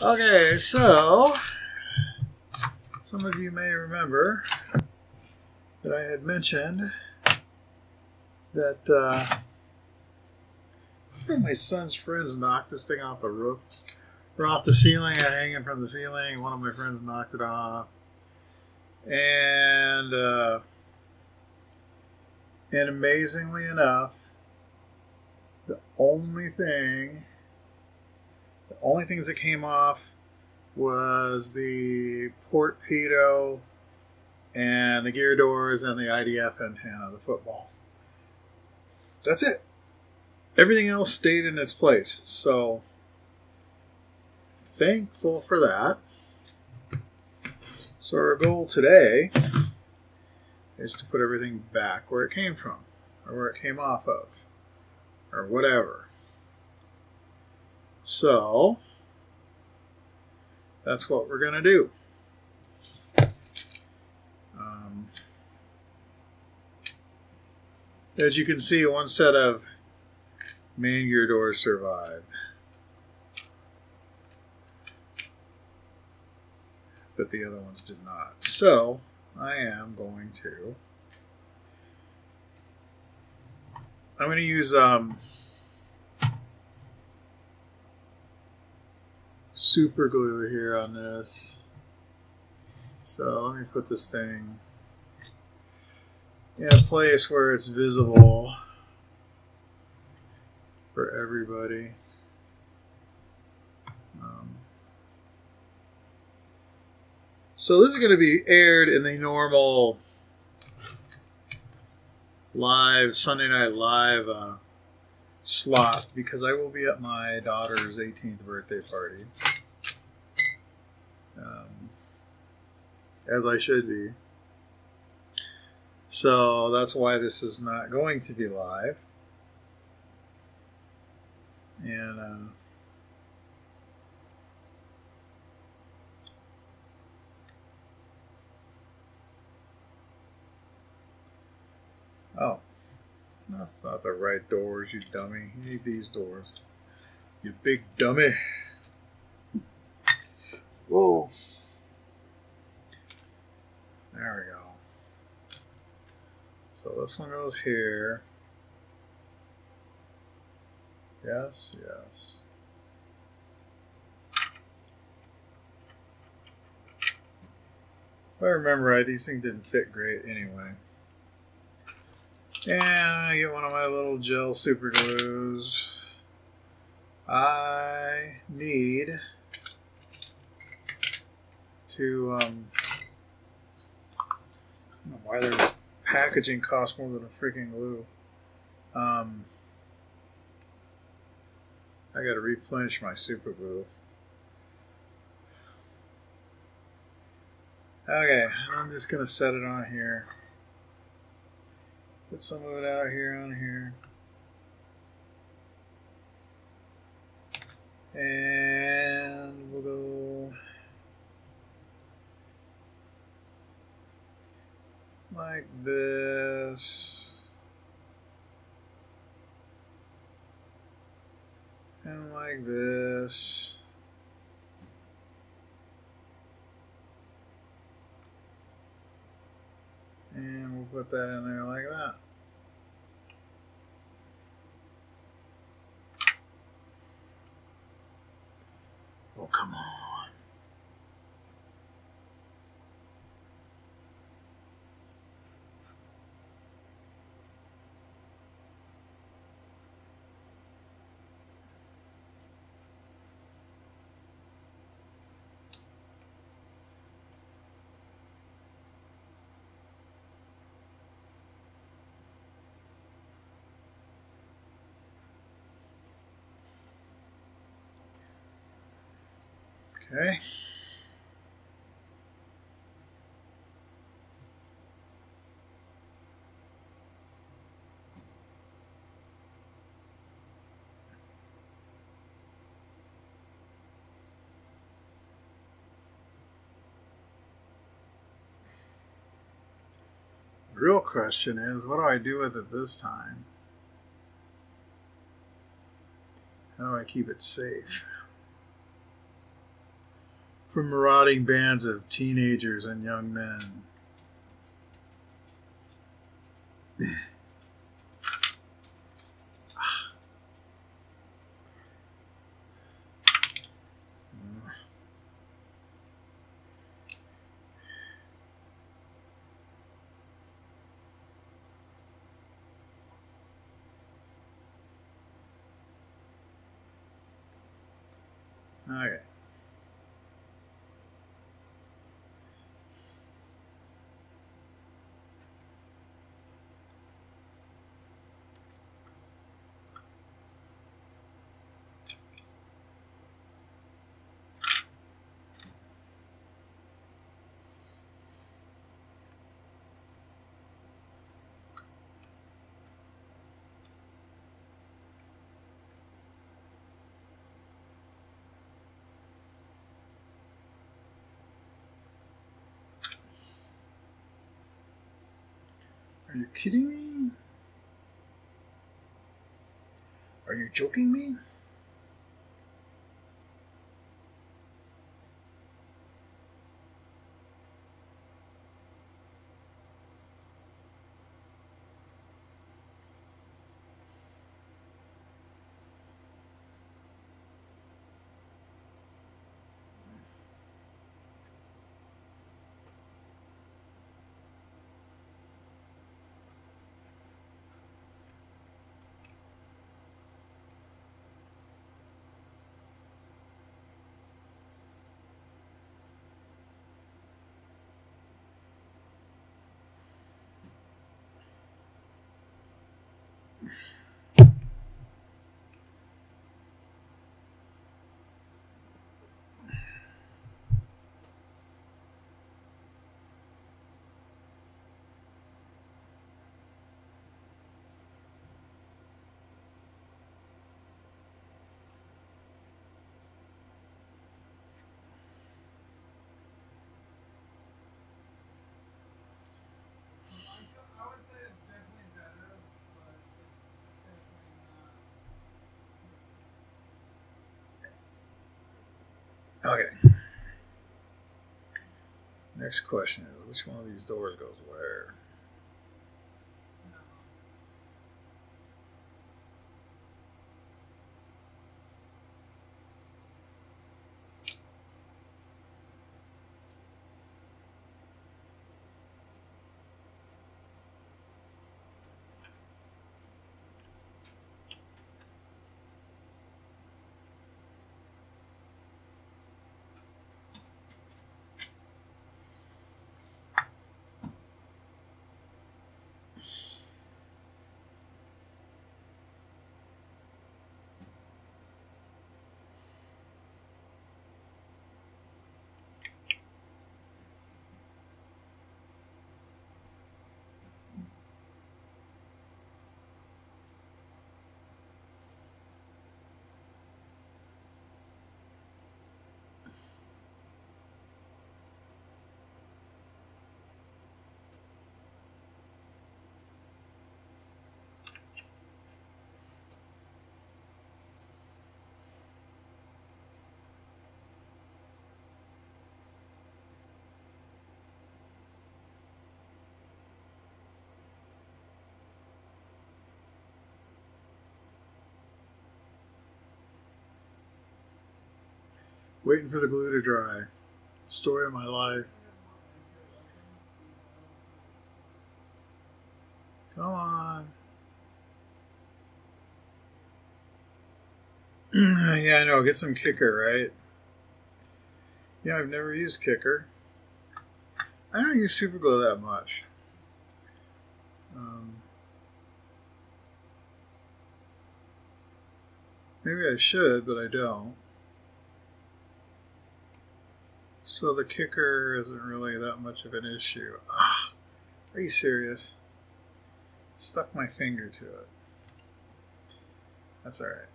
Okay, so some of you may remember that I had mentioned that uh, my son's friends knocked this thing off the roof or off the ceiling, hanging from the ceiling. One of my friends knocked it off, and uh, and amazingly enough, the only thing only things that came off was the torpedo and the gear doors and the IDF antenna, the football. That's it. Everything else stayed in its place. So thankful for that. So our goal today is to put everything back where it came from or where it came off of or whatever. So that's what we're going to do. Um, as you can see, one set of main gear doors survived. But the other ones did not. So I am going to. I'm going to use um, super glue here on this. So let me put this thing in a place where it's visible for everybody. Um, so this is going to be aired in the normal live Sunday Night Live uh, slot because I will be at my daughter's 18th birthday party. Um, as I should be. So that's why this is not going to be live. And uh, oh, that's not the right doors, you dummy. You need these doors. You big dummy. Whoa. There we go. So this one goes here. Yes, yes. If I remember right, these things didn't fit great anyway. And I get one of my little gel super glues. I need to, um, why there's packaging costs more than a freaking glue. Um, I got to replenish my super glue. Okay, I'm just to set it on here. Put some of it out here on here. And we'll go like this. And like this. And we'll put that in there like that. Oh, come on. Okay. The real question is, what do I do with it this time? How do I keep it safe? From marauding bands of teenagers and young men. Okay. Are you kidding me? Are you joking me? Okay. Next question is which one of these doors goes where? Waiting for the glue to dry. Story of my life. Come on. yeah, I know. Get some kicker, right? Yeah, I've never used kicker. I don't use super glue that much. Um, maybe I should, but I don't. So the kicker isn't really that much of an issue. Ah, are you serious? Stuck my finger to it. That's alright.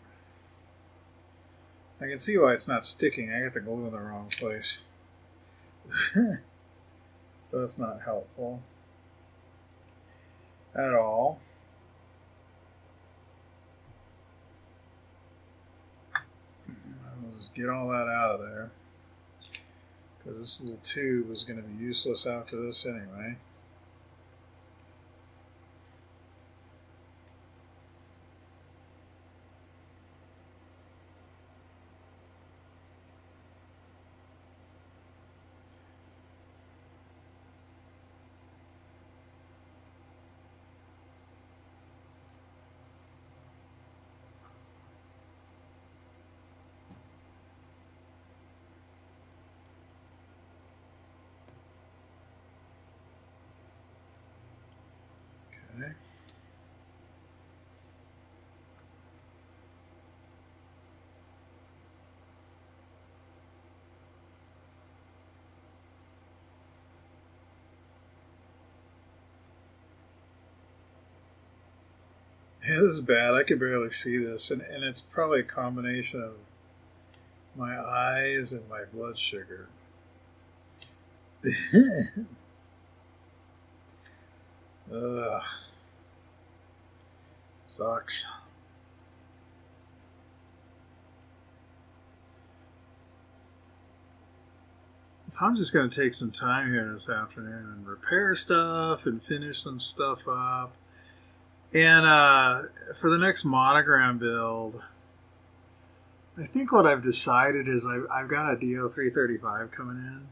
I can see why it's not sticking. I got the glue in the wrong place. so that's not helpful at all. I'll just get all that out of there. Because this little tube is going to be useless after this anyway. This is bad. I could barely see this, and, and it's probably a combination of my eyes and my blood sugar. Ugh. Sucks. I'm just going to take some time here this afternoon and repair stuff and finish some stuff up. And uh, for the next monogram build, I think what I've decided is I've, I've got a DO335 coming in.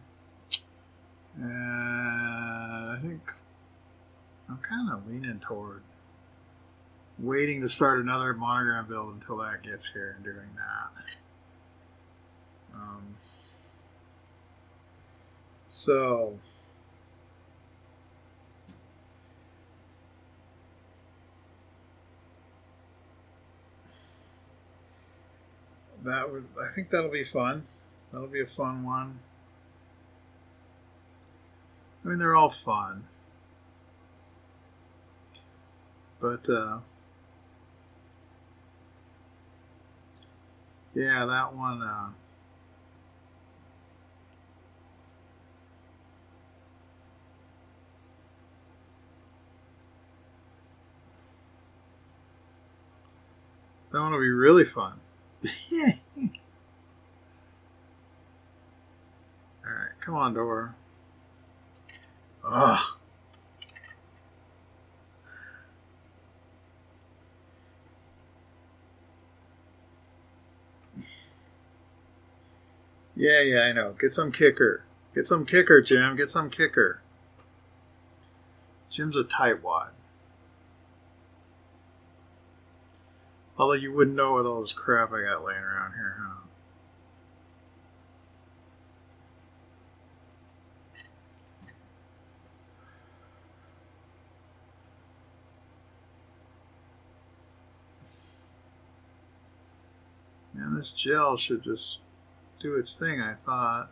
And I think I'm kind of leaning toward waiting to start another monogram build until that gets here and doing that. Um, so. That would, I think that'll be fun. That'll be a fun one. I mean, they're all fun. But, uh, yeah, that one, uh, that one will be really fun. All right, come on, door. Ugh. Yeah, yeah, I know. Get some kicker. Get some kicker, Jim. Get some kicker. Jim's a tightwad. Although you wouldn't know with all this crap I got laying around here, huh? Man, this gel should just do its thing, I thought.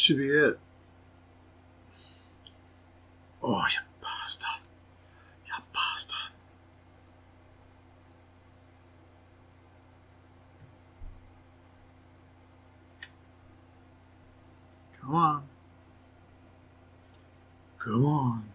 Should be it. Oh, you bastard. You bastard. Come on. Come on.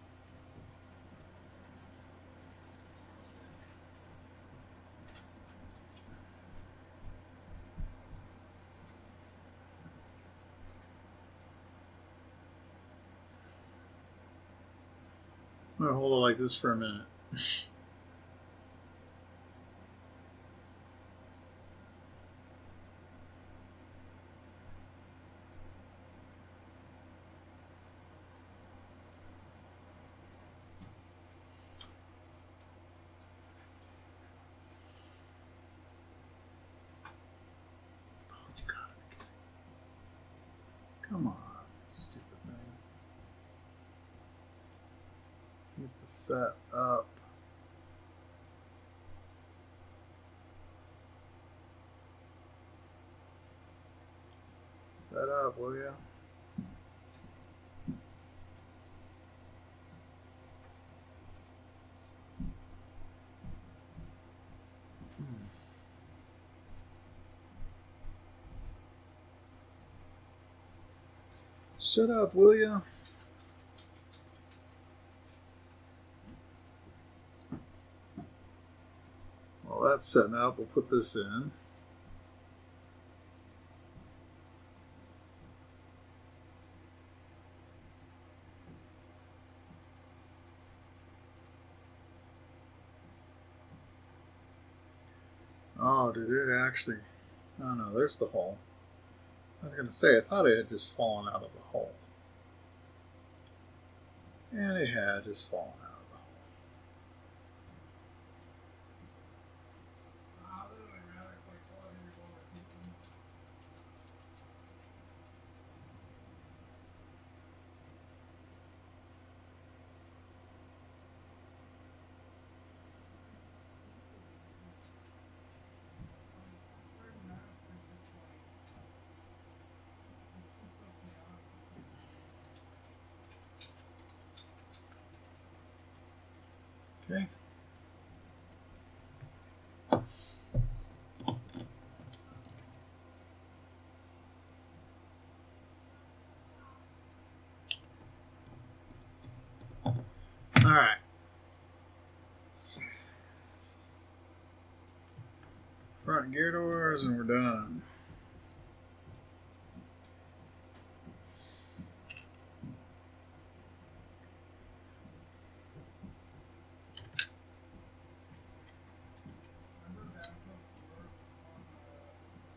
I'm gonna hold it like this for a minute. Oh, you gotta be kidding. Come on, stupid thing. Needs to set up. Set up, will ya? Hmm. Shut up, will ya? Well, setting up. We'll put this in. Oh, did it actually? Oh no, there's the hole. I was going to say, I thought it had just fallen out of the hole. And it had just fallen out of the hole. I literally rather play quality ball or teaching. Certain maps are just like it's just so chaotic. Okay. All right. Front gear doors, and we're done. Remember that book work on the Pacific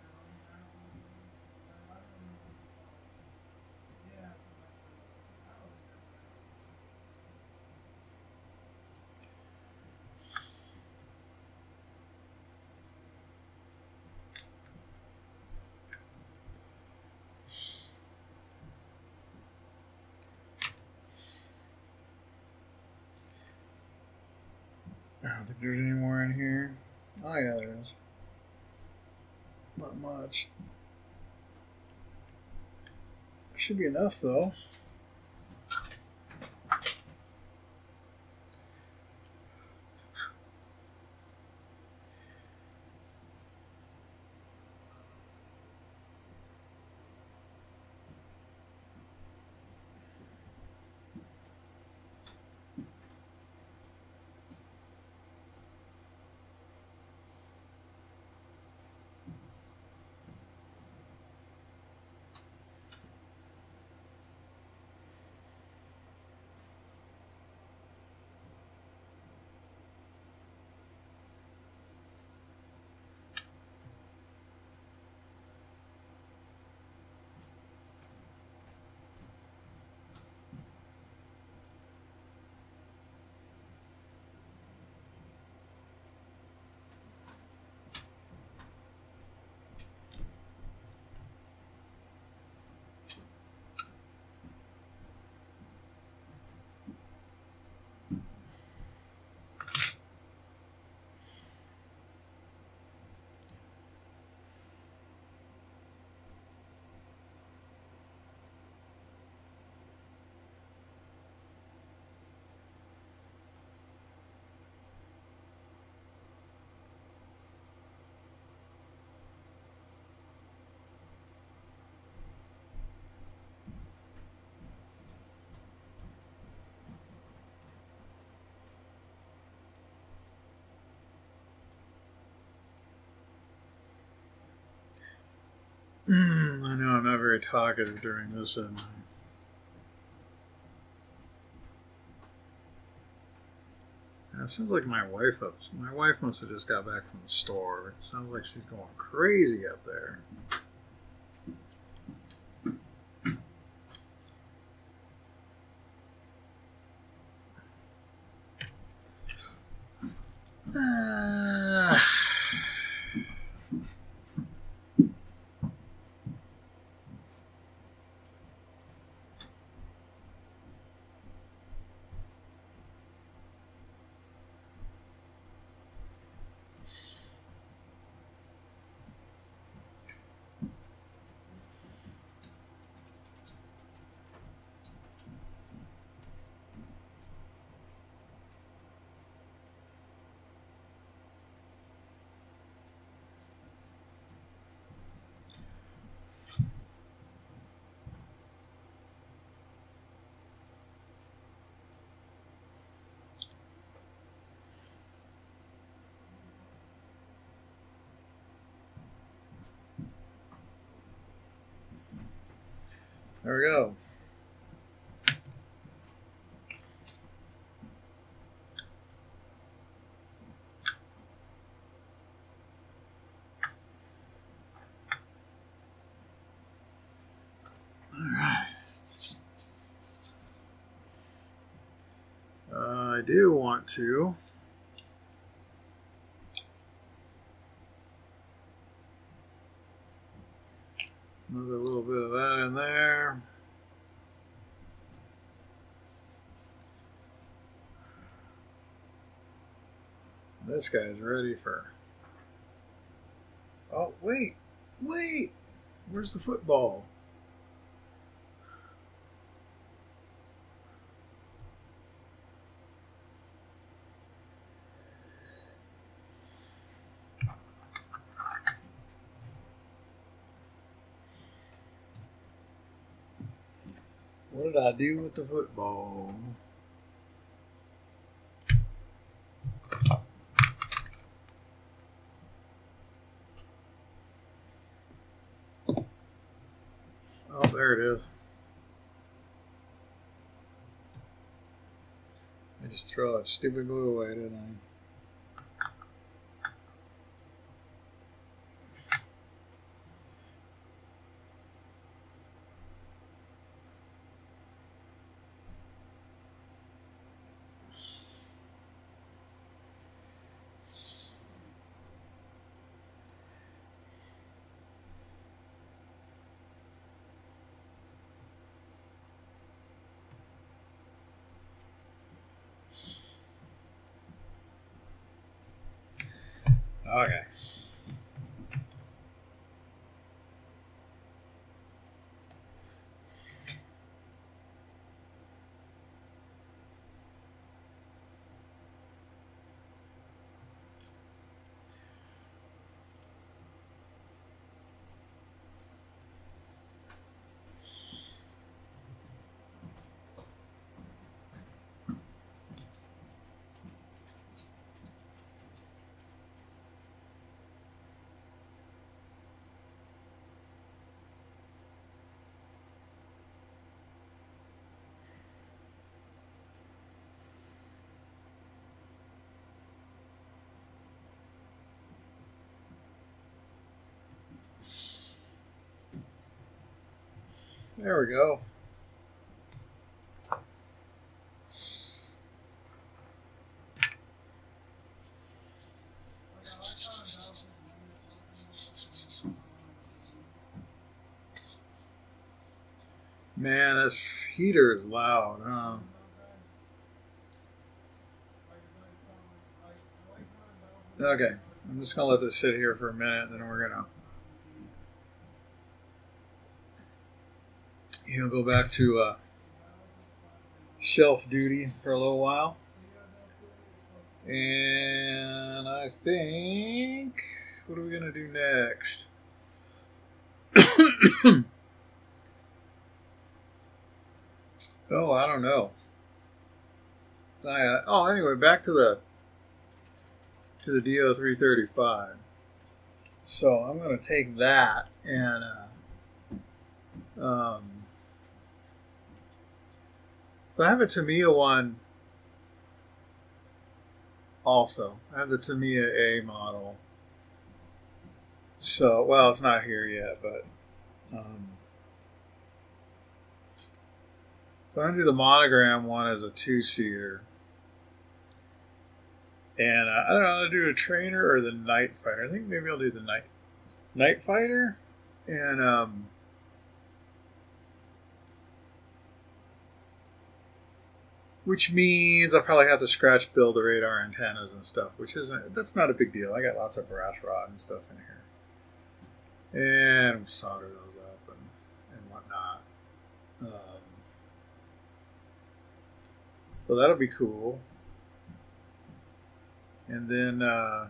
County map? I don't remember what it's called. Yeah, I don't remember. I don't think there's any more in here. Oh yeah, there is. Not much. Should be enough though. Mm, I know I'm not very talkative during this, am it sounds like my wife up. My wife must have just got back from the store. It sounds like she's going crazy up there. There we go. All right. Uh, I do want to. Another little bit of that in there. This guy's ready for. Oh, wait, wait! Where's the football? What did I do with the football? Oh, there it is. That stupid glue away, didn't I? Okay. There we go. Man, this heater is loud, huh? Okay, I'm just gonna let this sit here for a minute, and then we're gonna you know go back to uh, shelf duty for a little while. And I think what are we gonna do next? oh, I don't know. I, uh, oh, anyway, back to the to the DO three thirty five. So I'm going to take that and uh, um, so I have a Tamiya one also. I have the Tamiya A model. So, well, it's not here yet, but. Um, so I'm going to do the monogram one as a two seater. And uh, I don't know, I'll do a trainer or the night fighter. I think maybe I'll do the night night fighter. And um, which means I'll probably have to scratch build the radar antennas and stuff, which isn't that's not a big deal. I got lots of brass rod and stuff in here, and solder those up and and whatnot. Um, so that'll be cool. And then uh,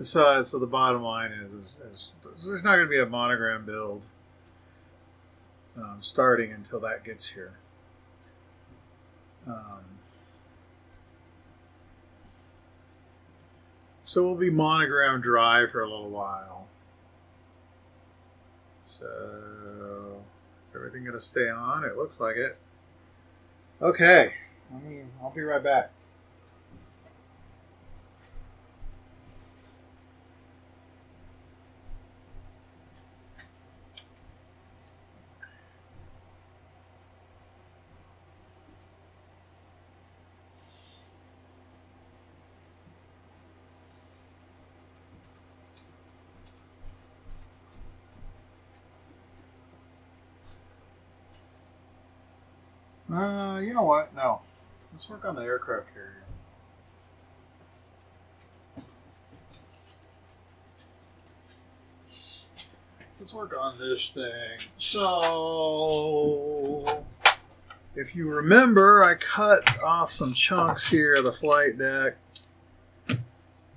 so so the bottom line is, is, is there's not going to be a monogram build um, starting until that gets here. Um, so we'll be monogram dry for a little while. So is everything going to stay on? It looks like it. Okay, I mean, I'll be right back. Uh, you know what? No. Let's work on the aircraft carrier. Let's work on this thing. So, if you remember, I cut off some chunks here of the flight deck.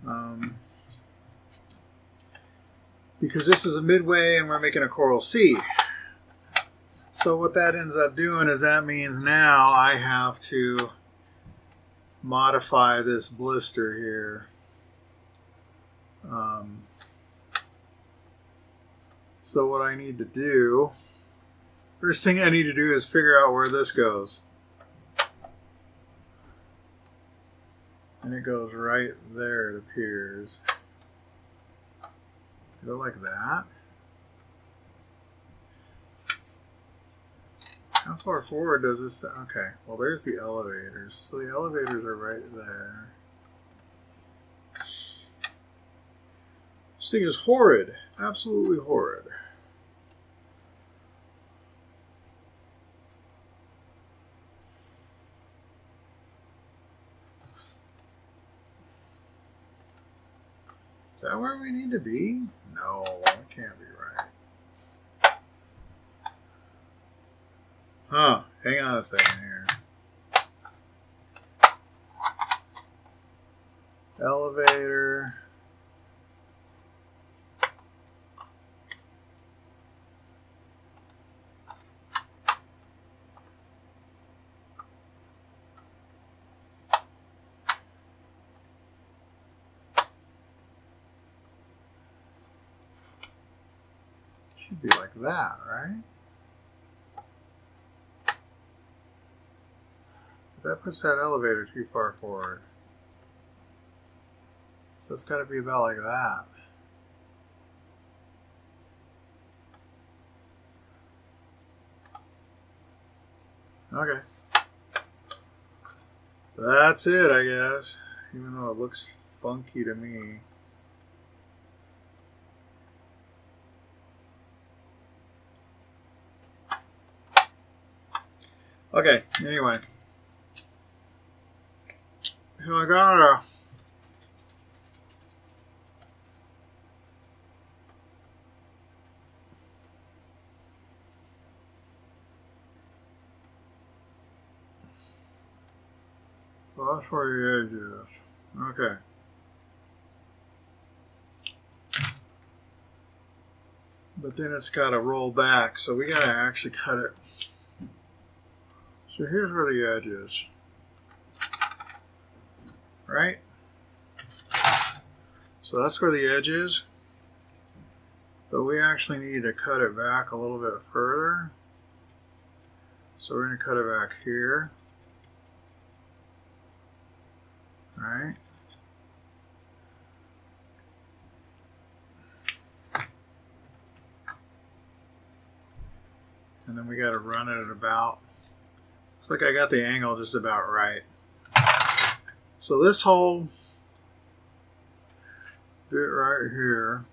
Um, because this is a midway and we're making a Coral Sea. So what that ends up doing is that means now I have to modify this blister here. Um, so what I need to do, first thing I need to do is figure out where this goes. And it goes right there, it appears. Go like that. How far forward does this? Okay, well, there's the elevators. So the elevators are right there. This thing is horrid. Absolutely horrid. Is that where we need to be? No, it can't be right. Huh, hang on a second here. Elevator. Should be like that, right? That puts that elevator too far forward. So it's got to be about like that. Okay. That's it, I guess. Even though it looks funky to me. Okay, anyway. I got a Well, that's where the edge is. Okay. But then it's got to roll back, so we got to actually cut it. So here's where the edge is. Right? So that's where the edge is. But we actually need to cut it back a little bit further. So we're going to cut it back here. Right. And then we got to run it at about, looks like I got the angle just about right. So this whole bit right here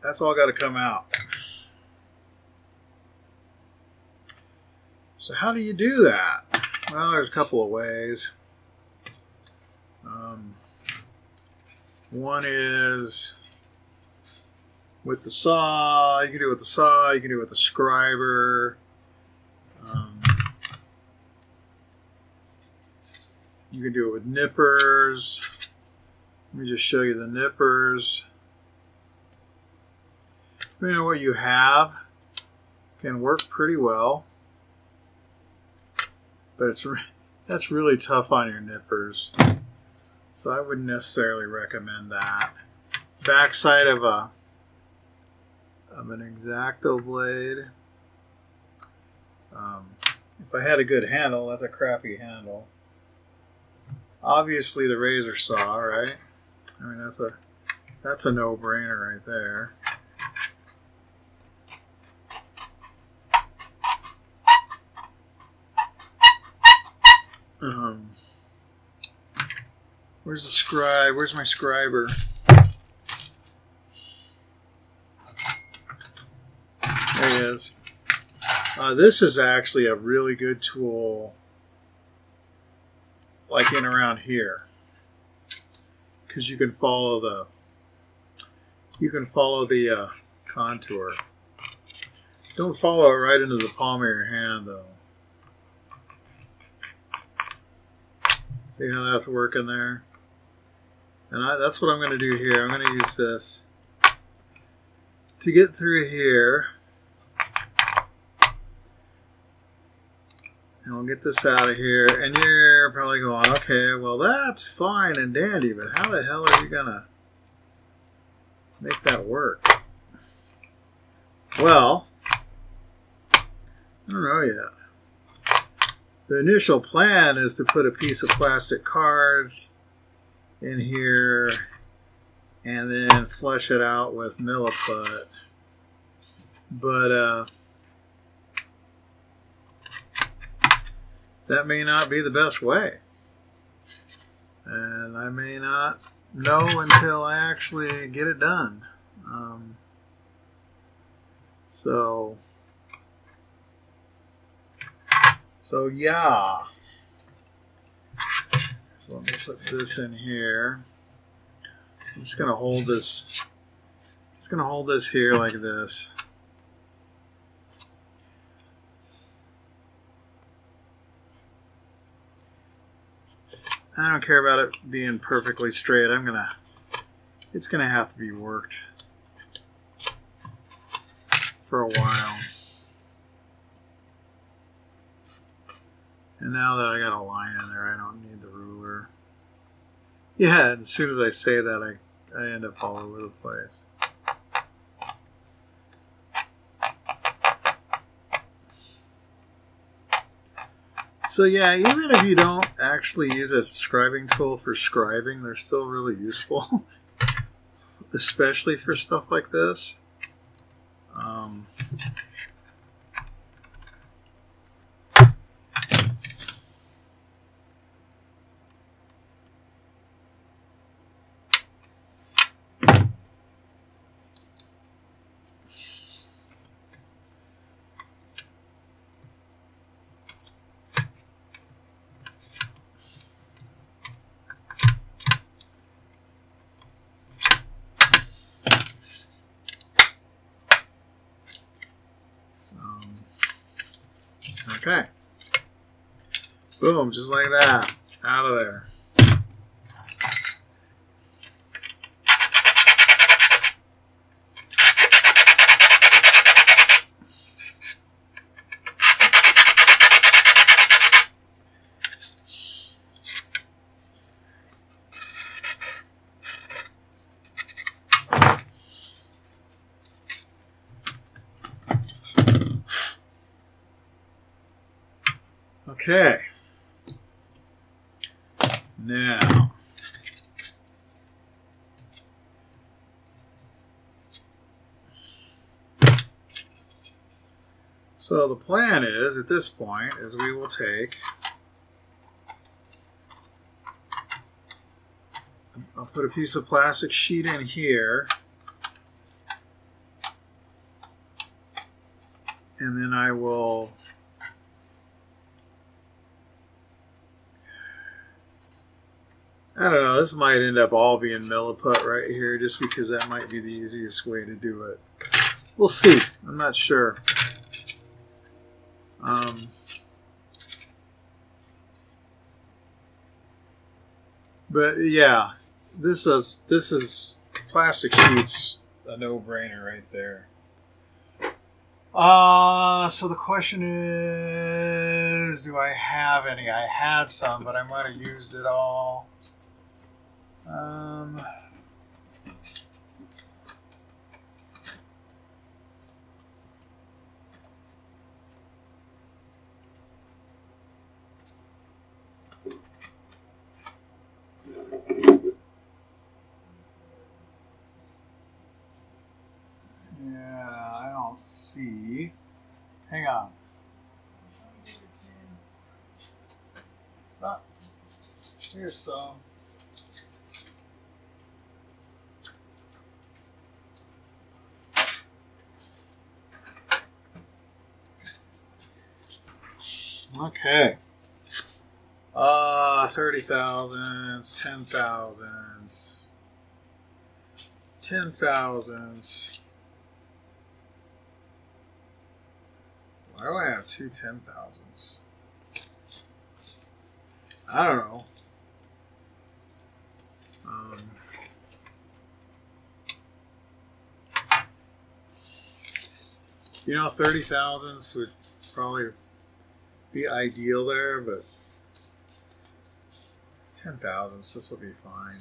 that's all got to come out. So how do you do that? Well, there's a couple of ways. Um, one is with the saw. You can do it with the saw. You can do it with the scriber. Um, you can do it with nippers. Let me just show you the nippers. Depending on what you have, can work pretty well. But it's that's really tough on your nippers. So I wouldn't necessarily recommend that. Backside of a of an X-Acto blade. Um, if I had a good handle, that's a crappy handle. Obviously the razor saw, right? I mean that's a that's a no-brainer right there. Um, where's the scribe? Where's my scriber? There he is. Uh, this is actually a really good tool, like in around here, because you can follow the you can follow the uh, contour. Don't follow it right into the palm of your hand, though. See how that's working there? And I, that's what I'm going to do here. I'm going to use this to get through here. And we'll get this out of here. And you're probably going, okay, well, that's fine and dandy, but how the hell are you going to make that work? Well, I don't know yet the initial plan is to put a piece of plastic card in here and then flush it out with milliput. But uh, that may not be the best way. And I may not know until I actually get it done. Um, so So yeah. So let me put this in here. I'm just gonna hold this. Just gonna hold this here like this. I don't care about it being perfectly straight. I'm gonna. It's gonna have to be worked for a while. And now that I got a line in there, I don't need the ruler. Yeah, as soon as I say that, I, I end up all over the place. So yeah, even if you don't actually use a scribing tool for scribing, they're still really useful, especially for stuff like this. Um, Boom, just like that. Out of there. Okay. So the plan is, at this point, is we will take, I'll put a piece of plastic sheet in here, and then I will I don't know. This might end up all being milliput right here, just because that might be the easiest way to do it. We'll see. I'm not sure. Um, but yeah, this is this is plastic sheets a no-brainer right there. Uh, so the question is, do I have any? I had some, but I might have used it all. Um, yeah, I don't see. Hang on. Ah, some. Okay. Uh, thirty thousands, ten thousands, ten thousands. Why do I have two ten thousands? I don't know. You know, thirty thousands would probably be ideal there, but ten thousands. This will be fine.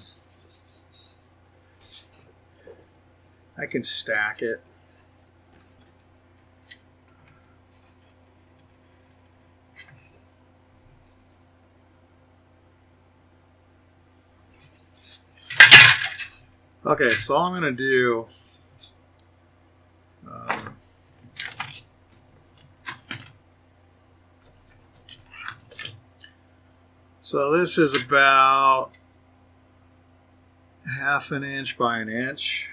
I can stack it. Okay, so all I'm going to do. Um, so this is about half an inch by an inch.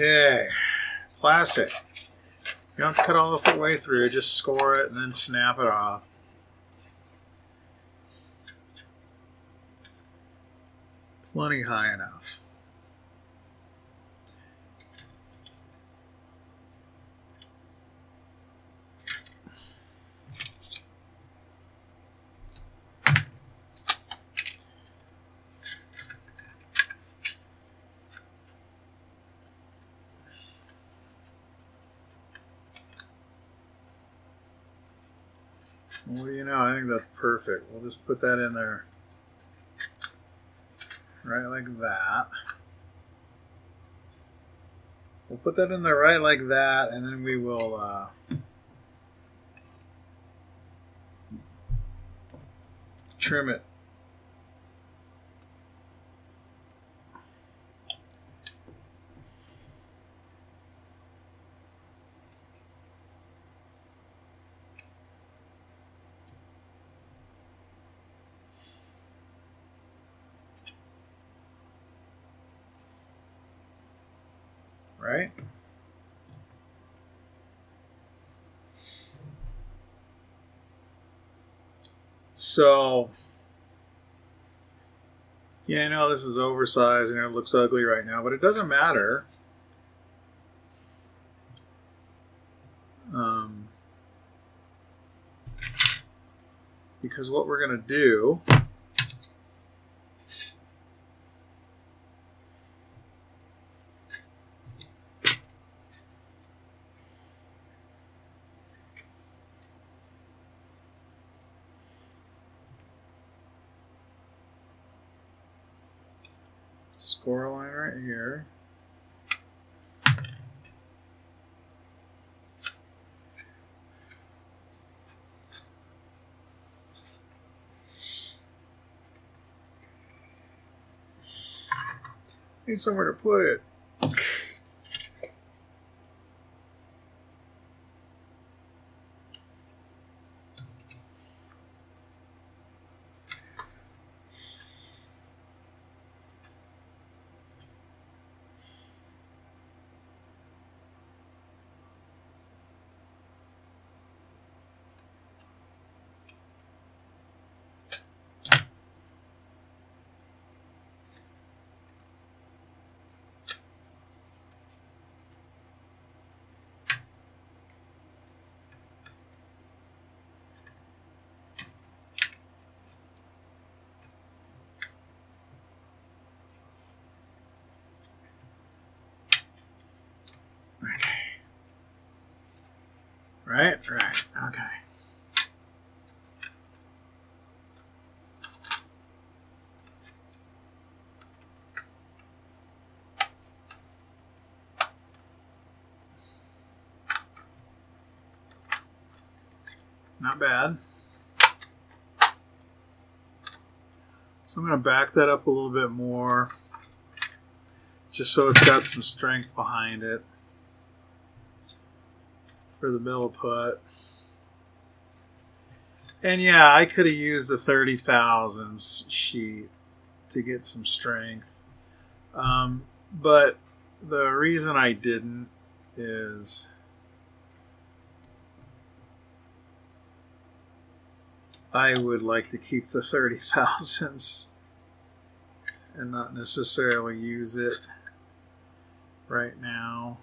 Okay, plastic. You don't have to cut all the way through, just score it and then snap it off. Plenty high enough. What do you know? I think that's perfect. We'll just put that in there. Right like that. We'll put that in there right like that, and then we will uh, trim it. right? So, yeah, I know this is oversized and it looks ugly right now, but it doesn't matter. Um, because what we're going to do score line right here. Need somewhere to put it. Right, right, okay. Not bad. So I'm going to back that up a little bit more just so it's got some strength behind it for the milliput. And yeah, I could have used the 30,000s sheet to get some strength. Um, but the reason I didn't is I would like to keep the 30,000s and not necessarily use it right now.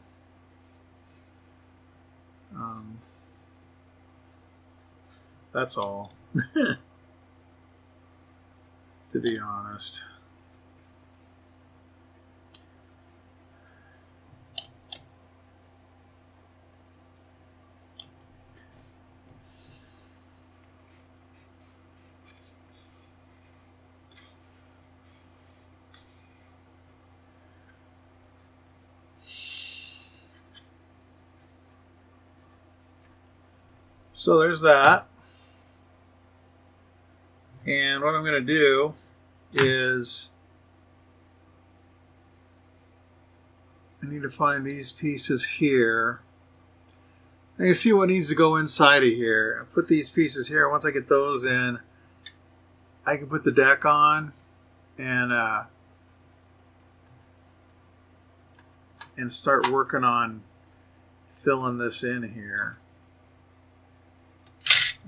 Um, that's all. to be honest. So there's that. And what I'm going to do is I need to find these pieces here. And you see what needs to go inside of here. I put these pieces here. Once I get those in, I can put the deck on and uh, and start working on filling this in here.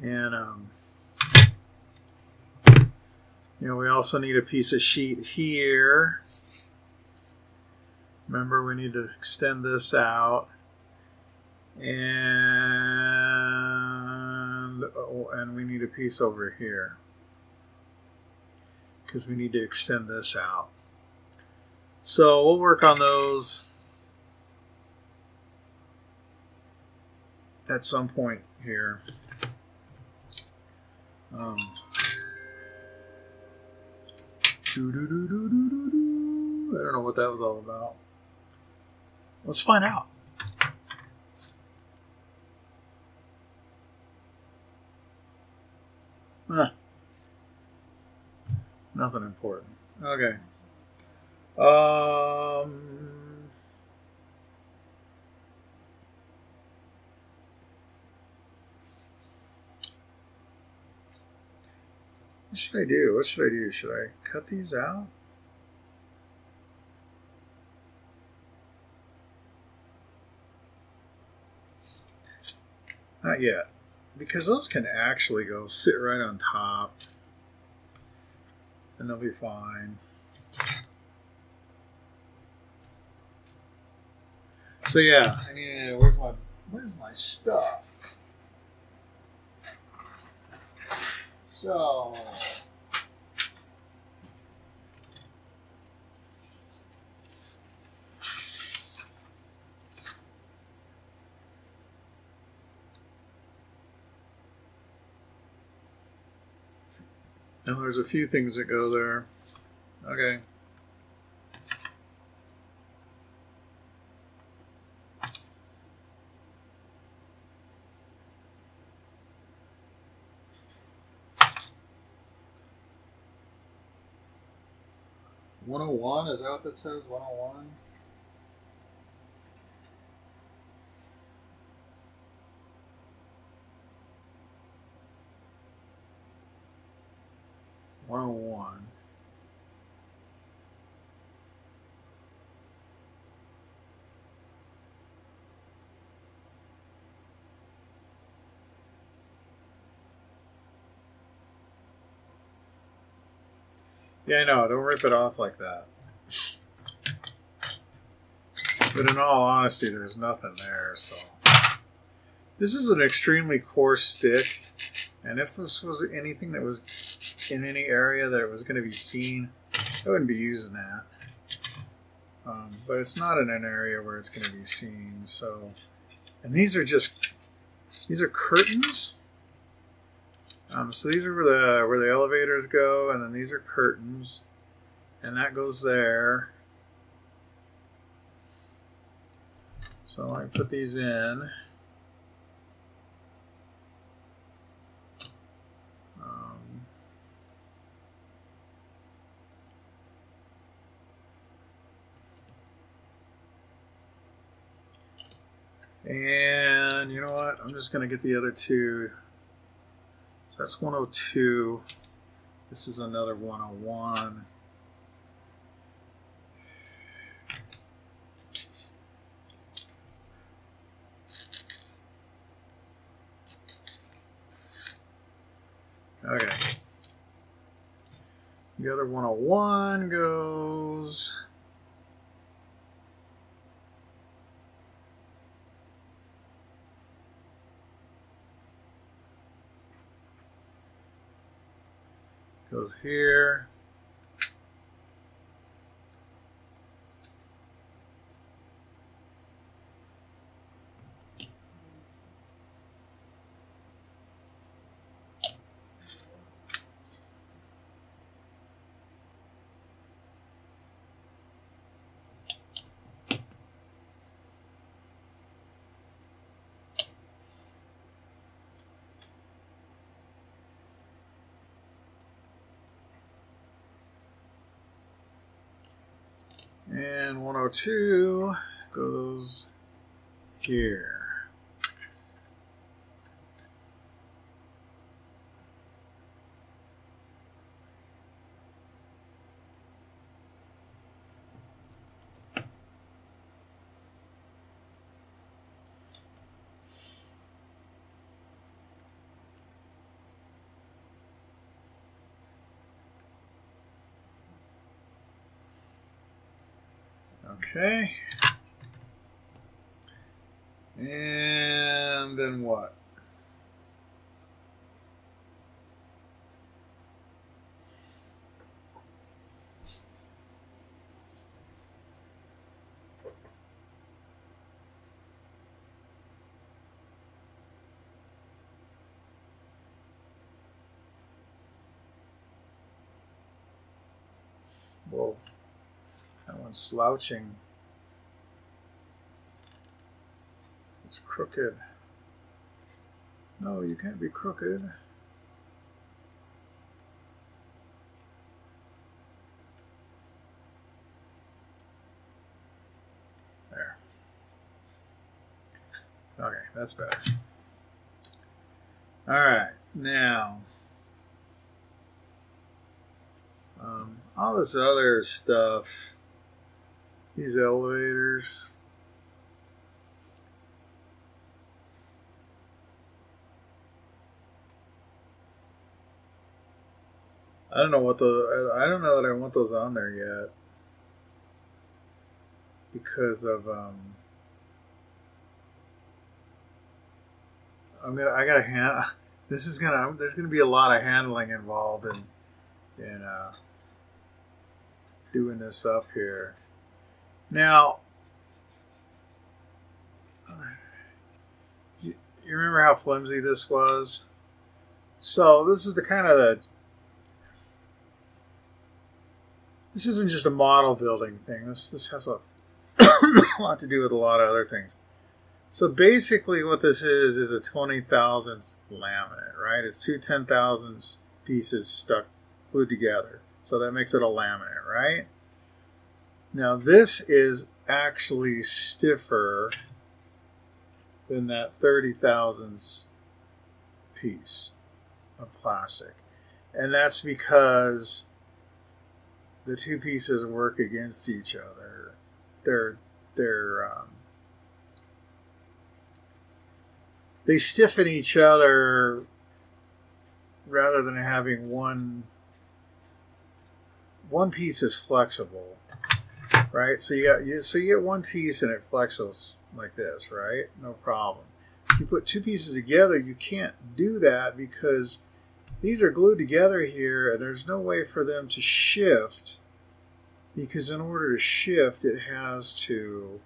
And, um, you know, we also need a piece of sheet here. Remember, we need to extend this out. And, oh, and we need a piece over here. Because we need to extend this out. So we'll work on those at some point here. Um, I don't know what that was all about. Let's find out. Huh. Nothing important. Okay. Um. Should I do? What should I do? Should I cut these out? Not yet. Because those can actually go sit right on top. And they'll be fine. So yeah, I need where's my where's my stuff? So Now there's a few things that go there. Okay. 101, is that what that says? 101? One oh one. Oh Yeah, I know. Don't rip it off like that. But in all honesty, there's nothing there. So this is an extremely coarse stick, and if this was anything that was in any area that was going to be seen, I wouldn't be using that. Um, but it's not in an area where it's going to be seen. So, and these are just these are curtains. Um, so these are where the where the elevators go, and then these are curtains, and that goes there. So I put these in. Um, and you know what? I'm just going to get the other two. That's 102. This is another 101. Okay. The other 101 goes. Goes here. And 102 goes here. Okay. And then what? Whoa. That one's slouching. It's crooked. No, you can't be crooked. There. Okay, that's better. All right, now. Um, all this other stuff these elevators. I don't know what the I don't know that I want those on there yet because of um I'm gonna I gotta hand this is gonna there's gonna be a lot of handling involved in in uh, doing this up here. Now, you, remember how flimsy this was? So this is the kind of the. This isn't just a model building thing. This this has a lot to do with a lot of other things. So basically, what this is is a twenty thousandth laminate, right? It's two ten thousandths pieces stuck glued together. So that makes it a laminate, right? Now this is actually stiffer than that 30 thousandths piece of plastic. And that's because the two pieces work against each other. They're they're um, they stiffen each other rather than having one one piece is flexible, right? So you got you, so you get one piece and it flexes like this, right? No problem. You put two pieces together, you can't do that because these are glued together here and there's no way for them to shift because in order to shift it has to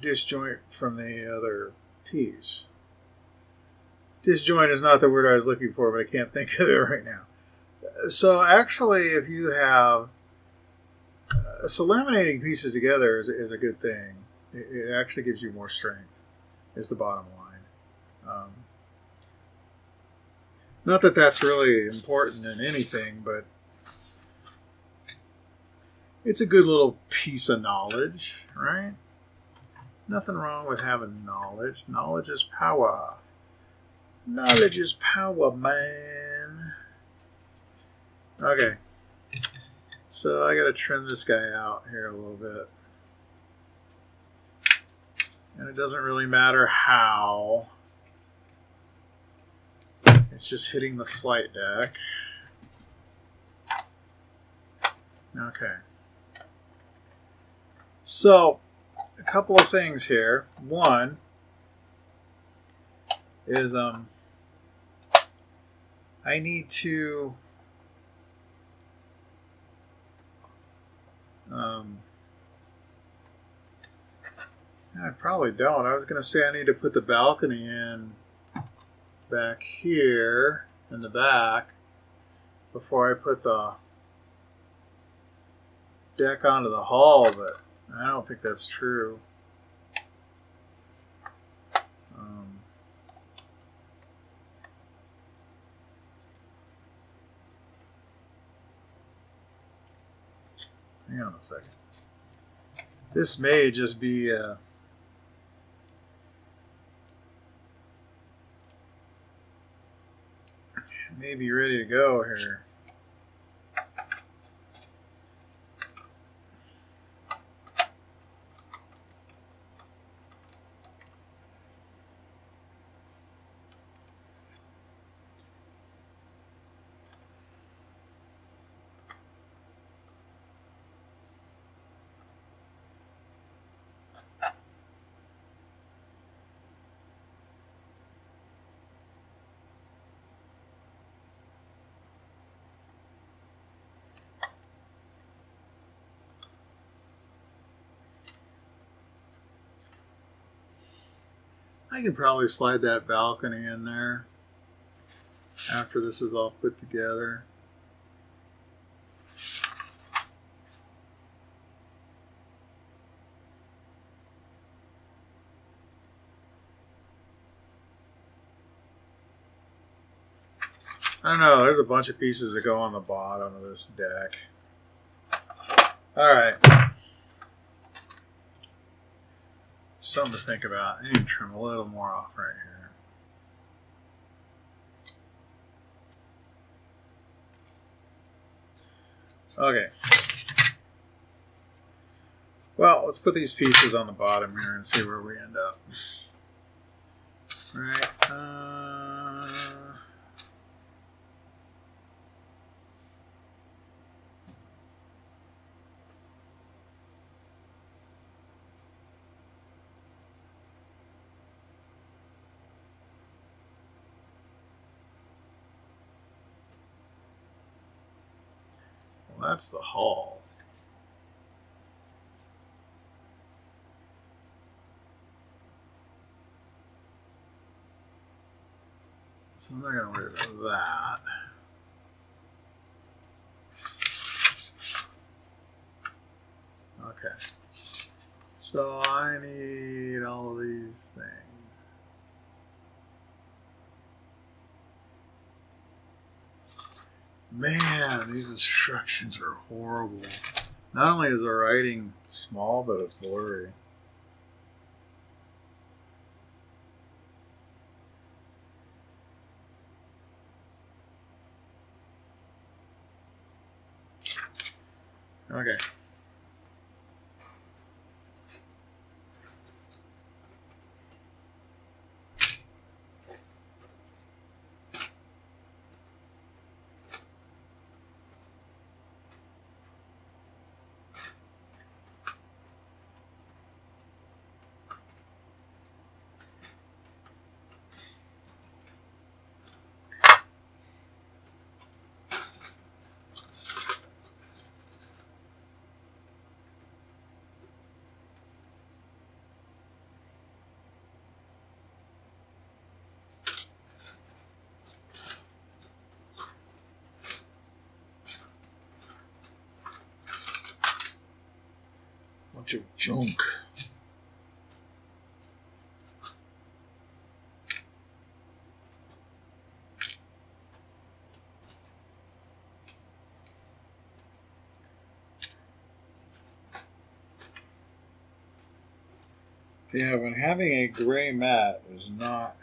disjoint from the other piece. Disjoint is not the word I was looking for, but I can't think of it right now. So actually, if you have uh, so laminating pieces together is, is a good thing. It, it, actually gives you more strength. Is the bottom line. Um, not that that's really important in anything, but it's a good little piece of knowledge, right? Nothing wrong with having knowledge. Knowledge is power. Knowledge is power, man. Okay. So I gotta trim this guy out here a little bit. And it doesn't really matter how. It's just hitting the flight deck. Okay. So, a couple of things here. One is um, I need to um, I probably don't. I was going to say I need to put the balcony in back here in the back before I put the deck onto the hall, but I don't think that's true. Um, hang on a second. This may just be uh, may be ready to go here. I can probably slide that balcony in there after this is all put together. I don't know. There's a bunch of pieces that go on the bottom of this deck. All right. Something to think about. I need to trim a little more off right here. Okay. Well, let's put these pieces on the bottom here and see where we end up. All right. Uh, Well, that's the hall. So I'm not going to worry about that. Okay. So I need all of these things. Man, these instructions are horrible. Not only is the writing small, but it's blurry. Okay. Bunch of junk. Yeah, when having a gray mat is not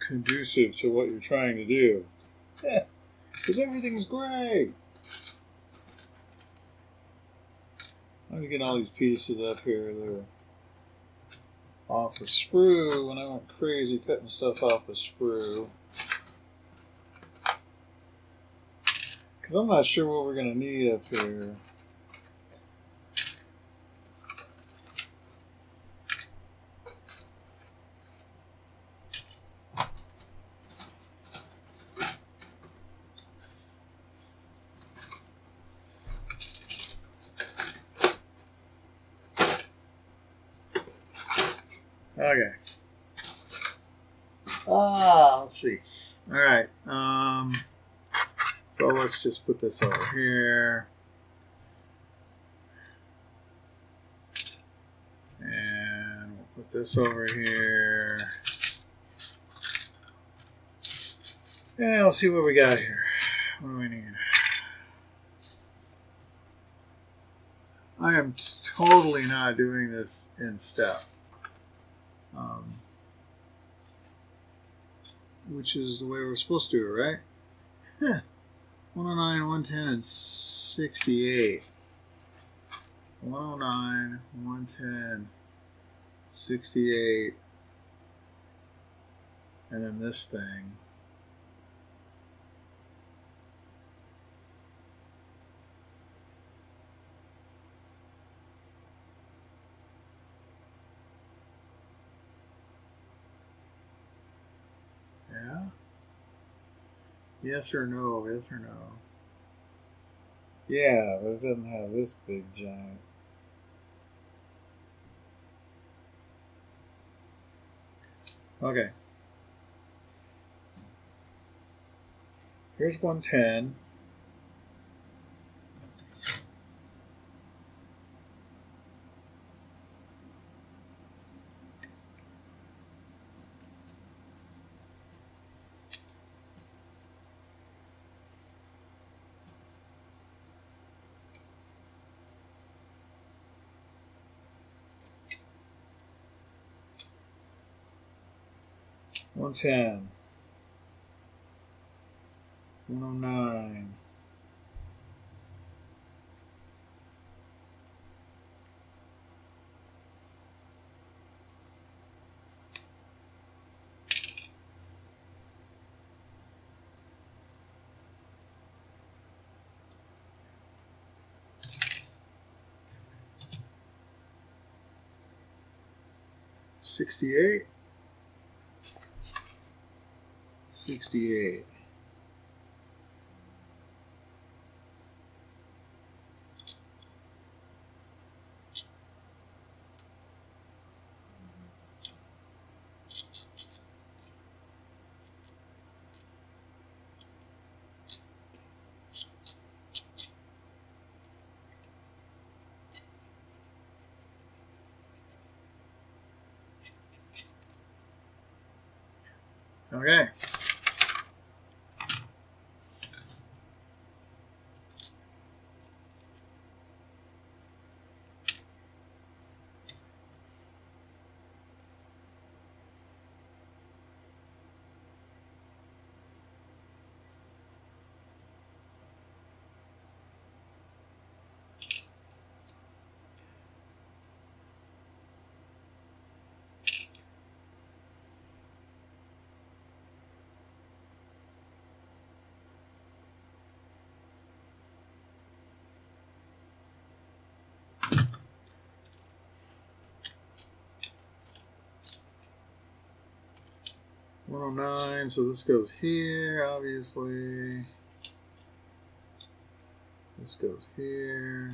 conducive to what you're trying to do. Because everything's gray. I'm getting all these pieces up here. They're off the sprue when I went crazy cutting stuff off the sprue. Because I'm not sure what we're going to need up here. Okay. Ah, let's see. All right. Um, so let's put this over here. And we'll put this over here. Yeah, let's see what we got here. What do we need? I am totally not doing this in step. Um, which is the way we're supposed to do it, right? Huh. 109, 110, and 68. 109, 110, 68, and then this thing. Yeah? Yes or no? Yes or no? Yeah, but it doesn't have this big giant. Okay. Here's 110. One ten. One oh nine. Sixty-eight. 68. Okay. 109, so this goes here, obviously. This goes here.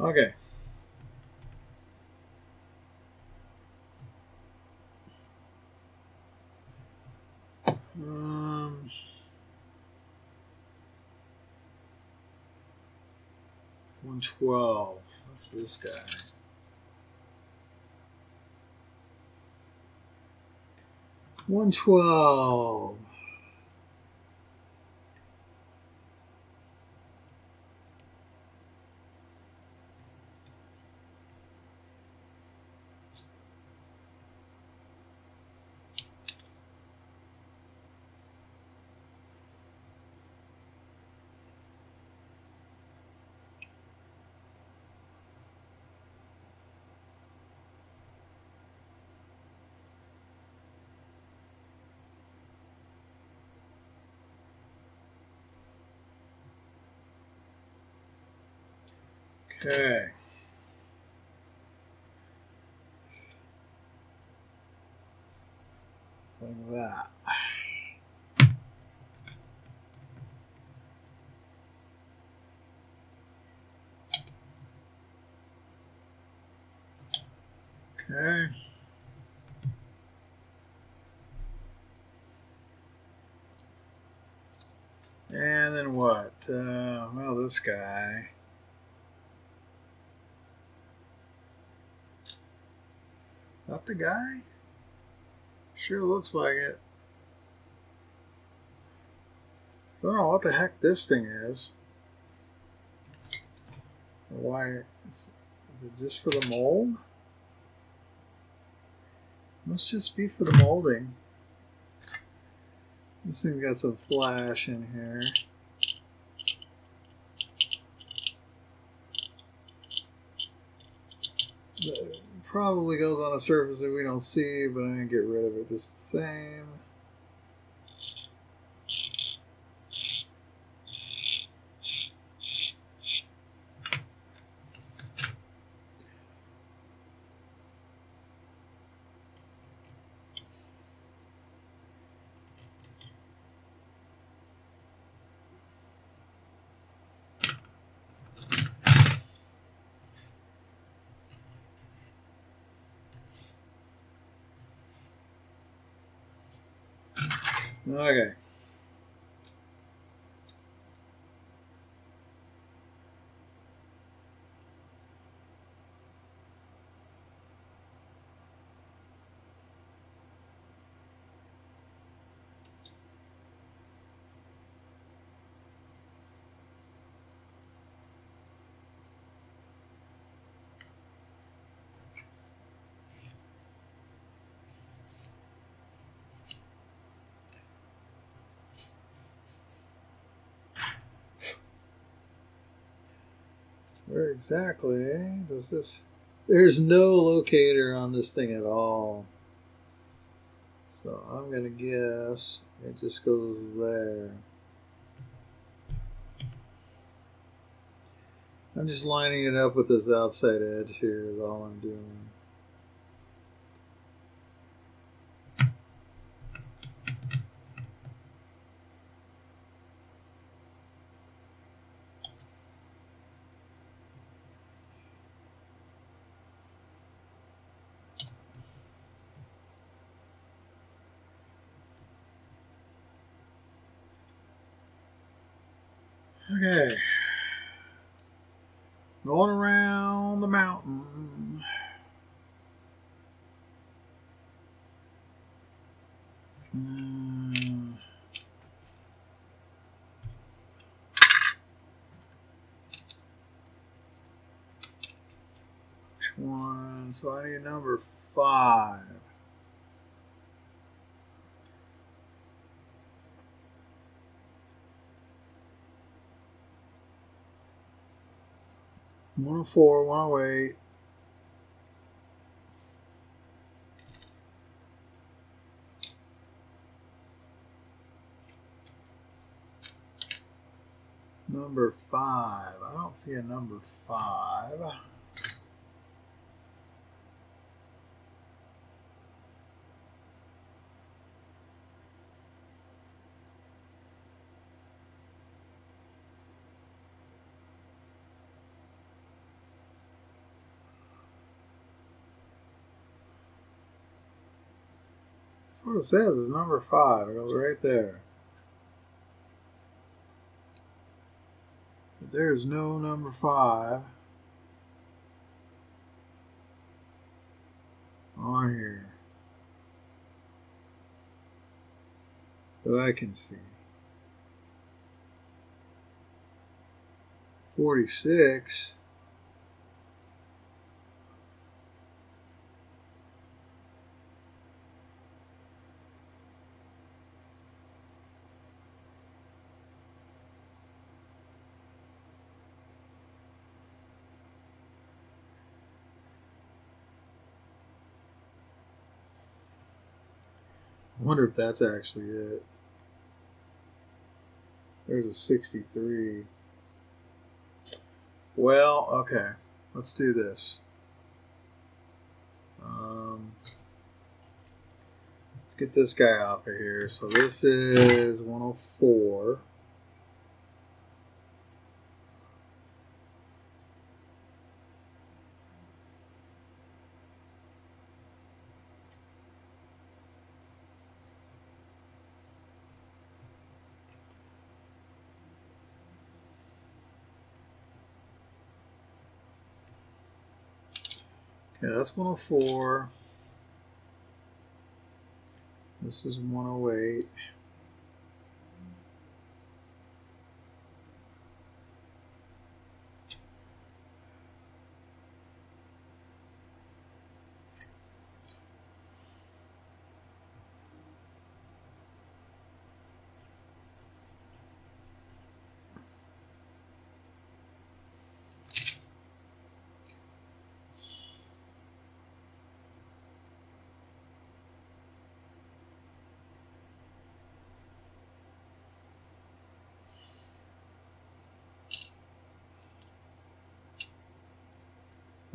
Okay. Um, one twelve. That's this guy. One twelve. Okay. Like that. Okay. And then what? Uh, well, this guy. The guy? Sure looks like it. So I don't know what the heck this thing is. Why it's is it just for the mold? Must just be for the molding. This thing's got some flash in here. It probably goes on a surface that we don't see, but I'm gonna get rid of it just the same. Okay. Where exactly does this? There's no locator on this thing at all. So I'm going to guess it just goes there. I'm just lining it up with this outside edge here is all I'm doing. Okay. Going around the mountain. Which one? So I need number five. One oh four, one oh eight. Number five. I don't see a number five. That's what it says is number five. It goes right there. But there's no number five on here that I can see. 46. I wonder if that's actually it. There's a 63. Well, okay. Let's do this. Um, let's get this guy off of here. So this is 104. Okay, that's 104. This is 108.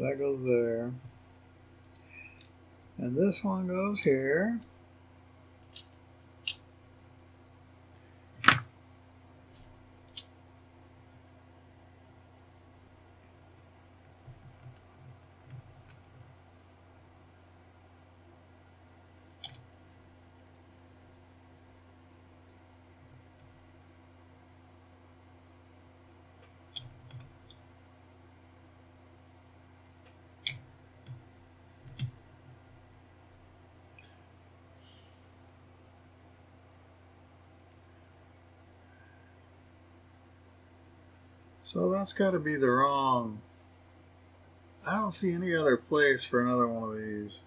That goes there. And this one goes here. So that's got to be the wrong. I don't see any other place for another one of these.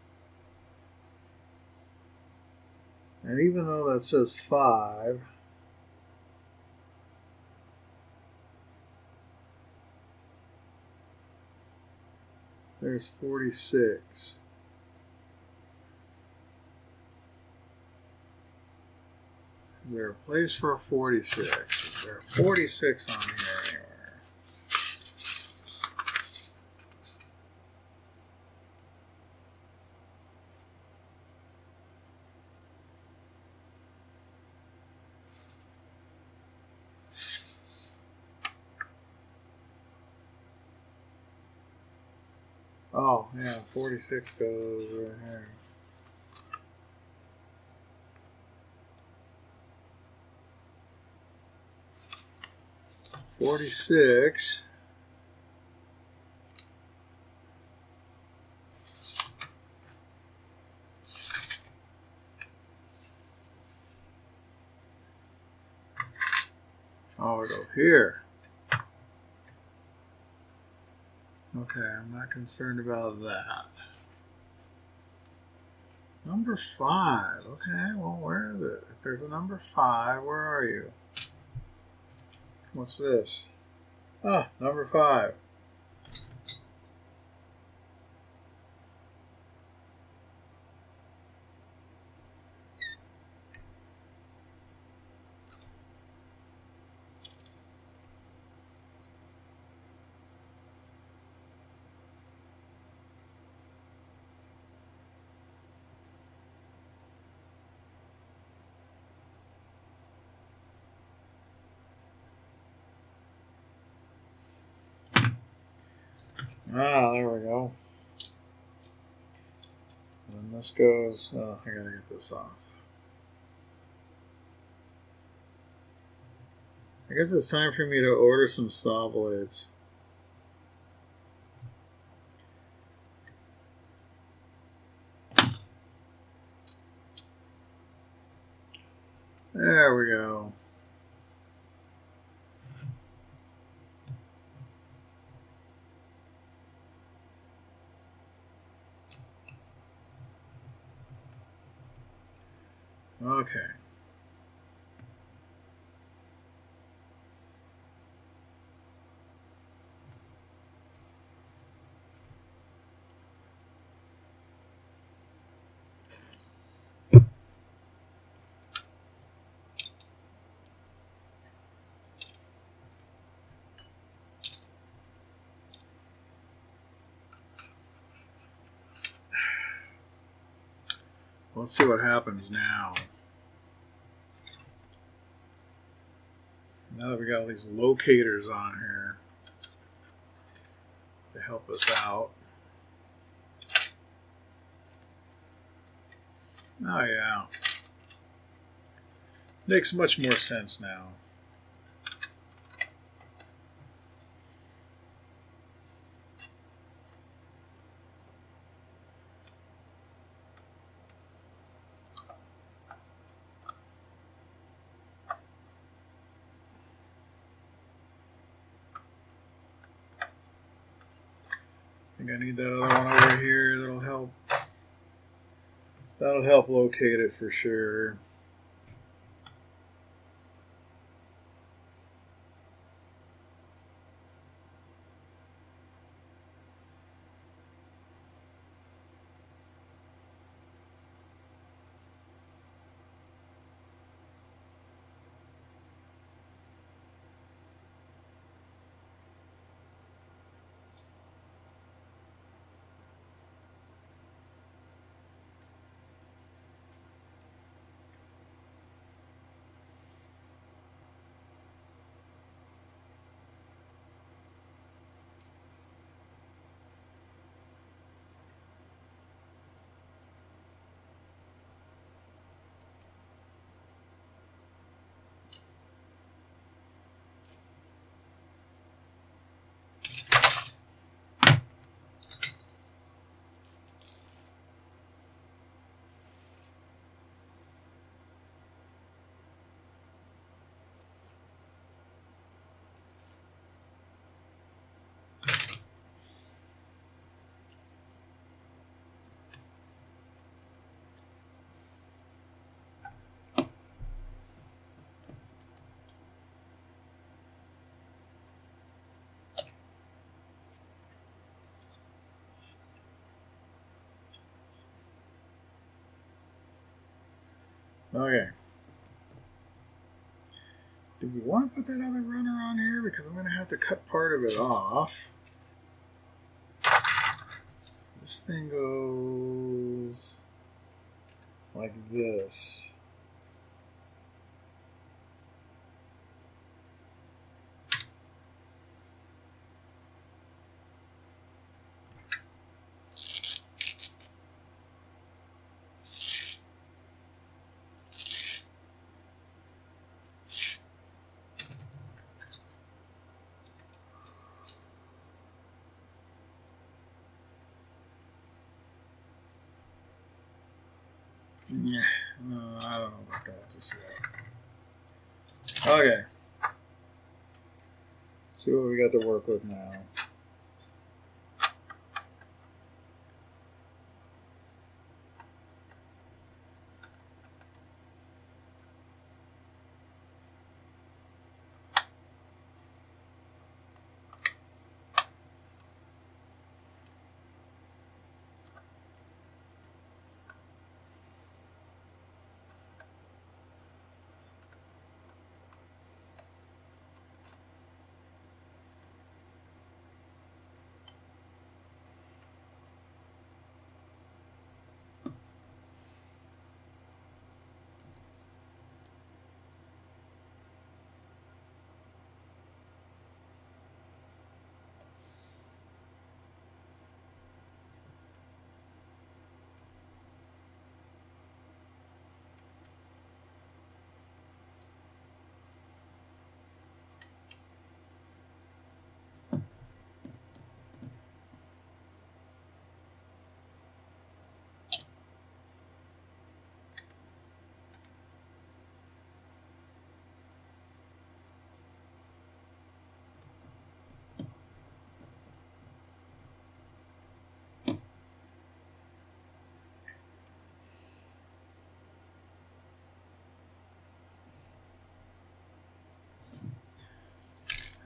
And even though that says five, there's 46. Is there a place for a 46? Is there a 46 on here Oh, yeah, 46 goes right here. Forty-six. Oh, it goes here. Okay, I'm not concerned about that. Number five. Okay, well, where is it? If there's a number five, where are you? What's this? Ah, number five. Ah, there we go. And this goes. Oh, I gotta get this off. I guess it's time for me to order some saw blades. There we go. Okay. Let's see what happens now. Now that we got all these locators on here to help us out. Oh yeah. Makes much more sense now. I need that other one over here. That'll help. That'll help locate it for sure. Okay. Do we want to put that other runner on here? Because I'm going to have to cut part of it off. This thing goes like this. Okay. See what we got to work with now.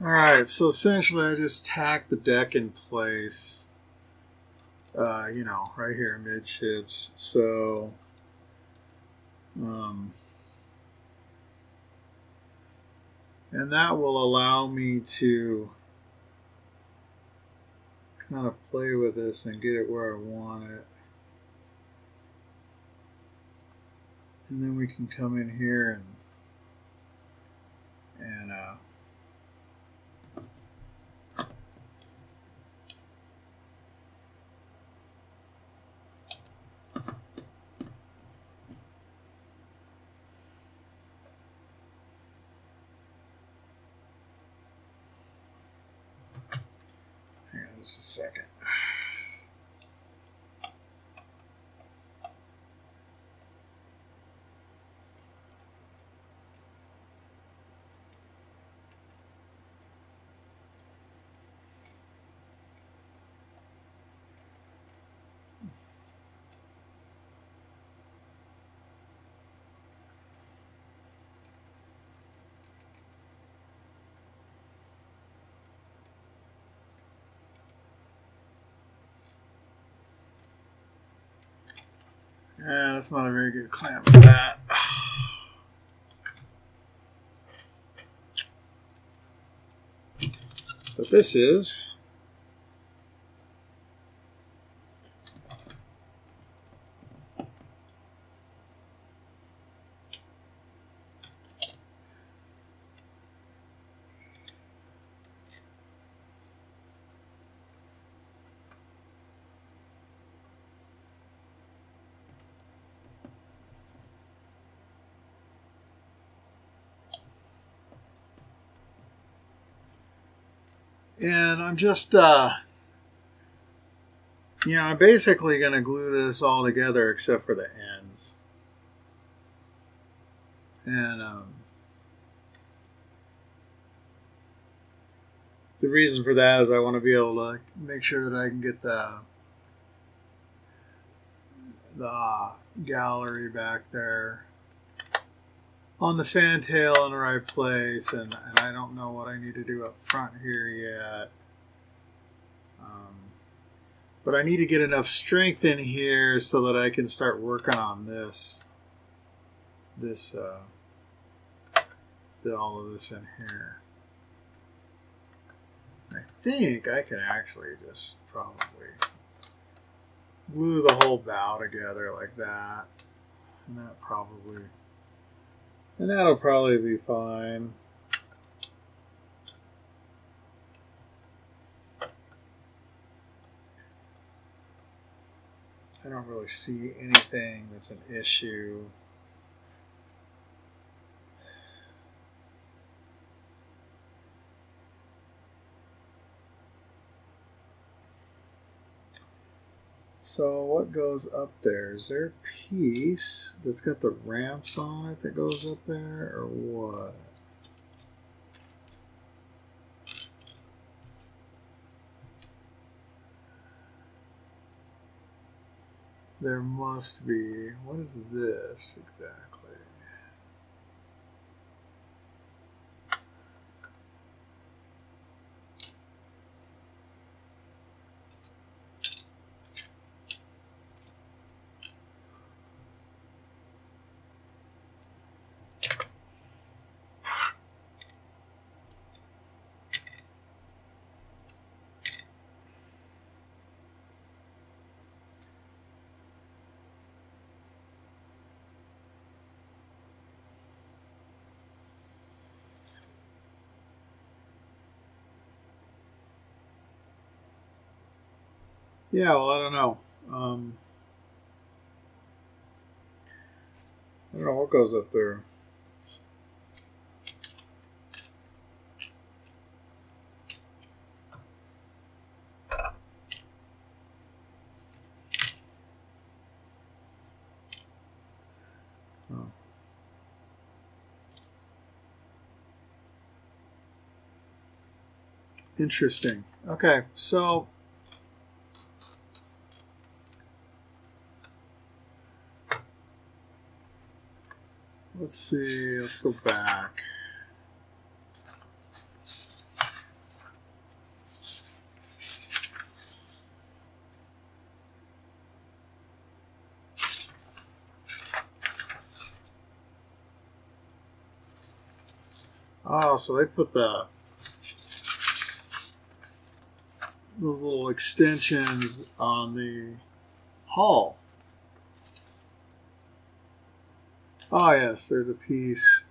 All right, so essentially, I just tack the deck in place. Uh, you know, right here midships. So, um, and that will allow me to kind of play with this and get it where I want it. And then we can come in here and and uh, Hang on just a second. Yeah, that's not a very good clamp for that. But this is. And I'm just, uh, you know, I'm basically going to glue this all together except for the ends. And um, the reason for that is I want to be able to make sure that I can get the the gallery back there on the fantail in the right place, and, and I don't know what I need to do up front here yet. Um, but I need to get enough strength in here so that I can start working on this, this, uh, the, all of this in here. I think I can actually just probably glue the whole bow together like that, and that probably and that'll probably be fine. I don't really see anything that's an issue. So what goes up there? Is there a piece that's got the ramps on it that goes up there, or what? There must be. What is this exactly? Yeah, well, I don't know. Um, I don't know what goes up there. Oh. Interesting. Okay, so let's see, let's go back. Oh, so they put the those little extensions on the hull. Oh yes, there's a piece.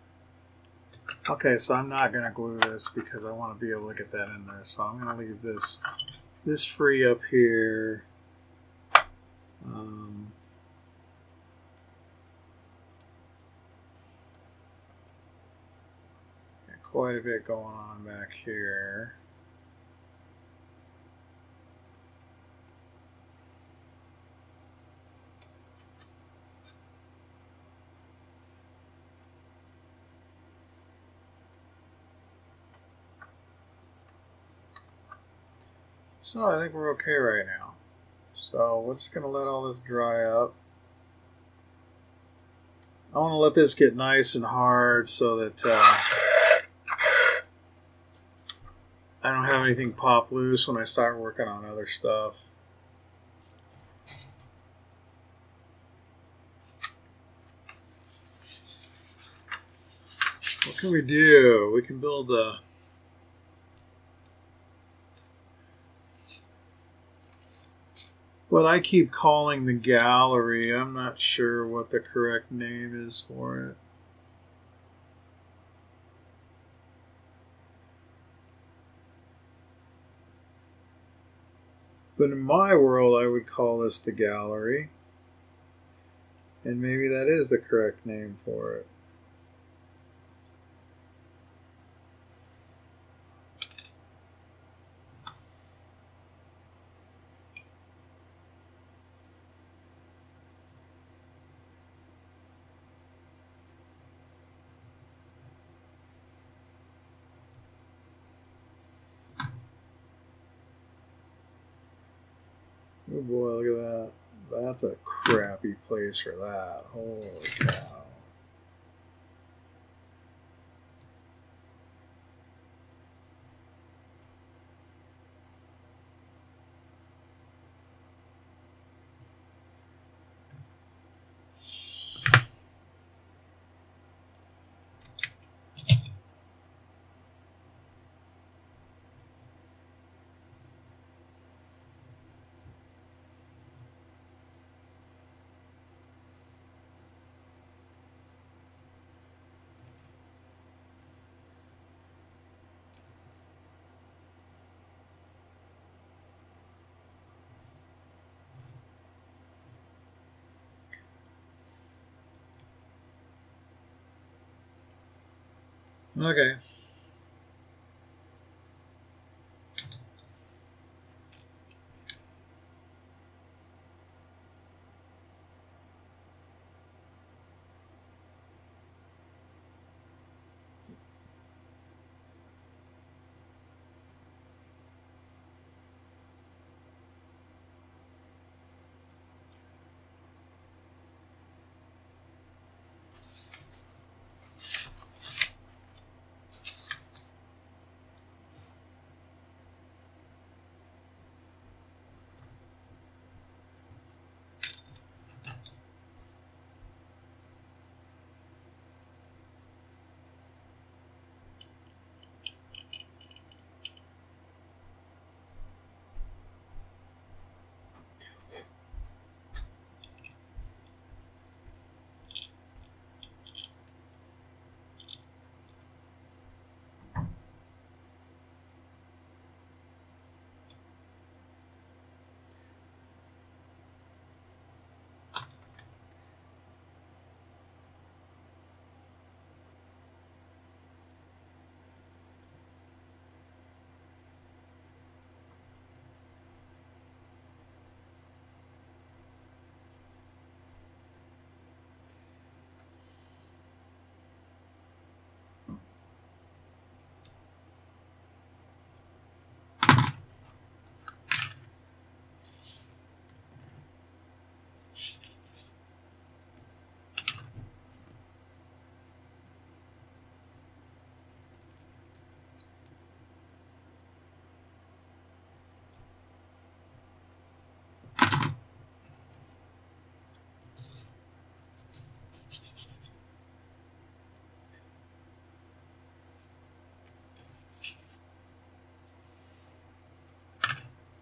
Okay, so I'm not going to glue this because I want to be able to get that in there. So I'm going to leave this this free up here. Um, quite a bit going on back here. So I think we're okay right now. So we're just going to let all this dry up. I want to let this get nice and hard so that uh, I don't have anything pop loose when I start working on other stuff. What can we do? We can build a what I keep calling the gallery. I'm not sure what the correct name is for it. But in my world, I would call this the gallery. And maybe that is the correct name for it. Oh boy, look at that. That's a crappy place for that. Holy cow. Okay.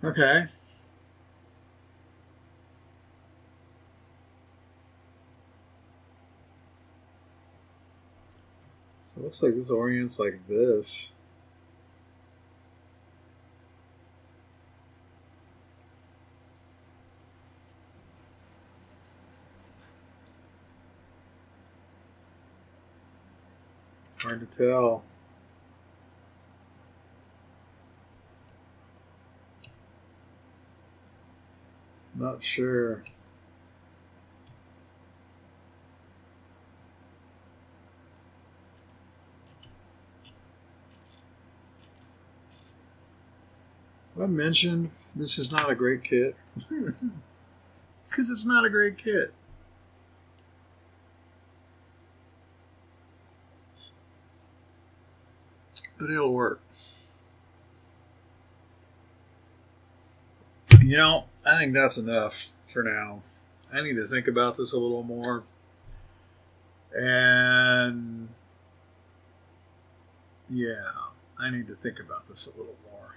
Okay. So it looks like this orients like this. Hard to tell. Not sure. I mentioned this is not a great kit because it's not a great kit. But it'll work. You know, I think that's enough for now. I need to think about this a little more. And yeah, I need to think about this a little more.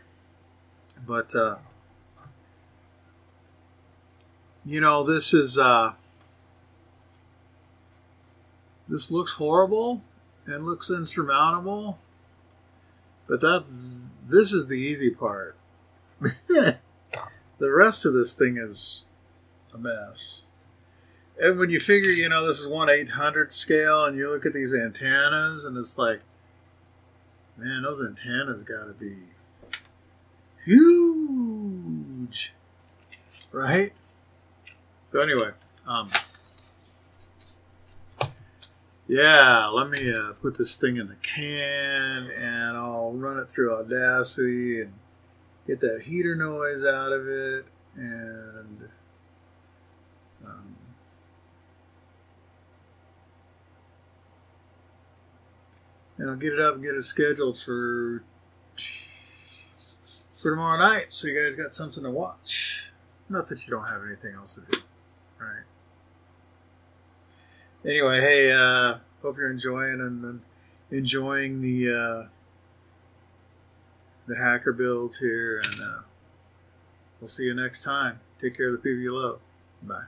But uh you know, this is uh this looks horrible and looks insurmountable. But that this is the easy part. the rest of this thing is a mess. And when you figure, you know, this is one eight hundred scale, and you look at these antennas, and it's like, man, those antennas got to be huge, right? So anyway, um, yeah, let me uh, put this thing in the can, and I'll run it through Audacity and get that heater noise out of it, and um, and I'll get it up and get it scheduled for for tomorrow night, so you guys got something to watch. Not that you don't have anything else to do, right? Anyway, hey, uh, hope you're enjoying and enjoying the uh, the hacker builds here, and uh, we'll see you next time. Take care of the people you love. Bye.